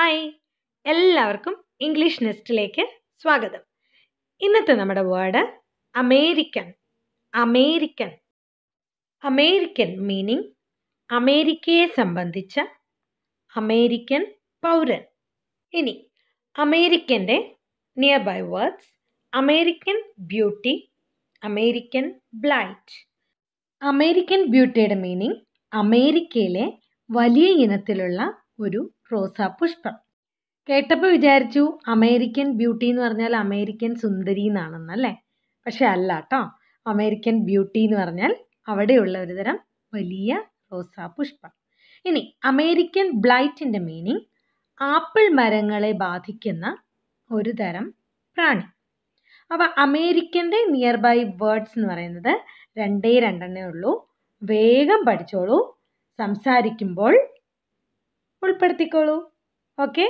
Hi എല്ലാവർക്കും English നെസ്റ്റിലേക്ക് സ്വാഗതം. ഇന്നത്തെ നമ്മുടെ word American American American meaning അമേരിക്കയെ സംബന്ധിച്ച അമേരിക്കൻ പൗരൻ. ഇനി അമേരിക്കന്റെ nearby words American beauty American blight American ബ്യൂട്ടിയുടെ meaning അമേരിക്കയിലെ വലിയ ഇനത്തിലുള്ള ഒരു റോസാ പുഷ്പം. കേട്ടപ്പോൾ വിചാരിച്ചു അമേരിക്കൻ ബ്യൂട്ടി എന്ന് പറഞ്ഞാൽ അമേരിക്കൻ സുന്ദരി എന്നാണെന്നല്ലേ പക്ഷെ അല്ല കേട്ടോ അമേരിക്കൻ ബ്യൂട്ടി എന്ന് പറഞ്ഞാൽ അവിടെയുള്ള ഒരു തരം വലിയ റോസാ പുഷ്പം. ഇനി അമേരിക്കൻ ബ്ലൈറ്റിന്റെ മീനിങ് ആപ്പിൾ മരങ്ങളെ ബാധിക്കുന്ന ഒരു തരം പ്രാണി. അപ്പോൾ അമേരിക്കന്റെ നിയർ ബൈ വേർഡ്സ് എന്ന് പറയുന്നത് രണ്ടേ രണ്ടെണ്ണേ ഉള്ളൂ. വേഗം പഠിച്ചോളൂ. സംസാരിക്കുമ്പോൾ ഉൾപ്പെടുത്തിക്കോളൂ ഓക്കെ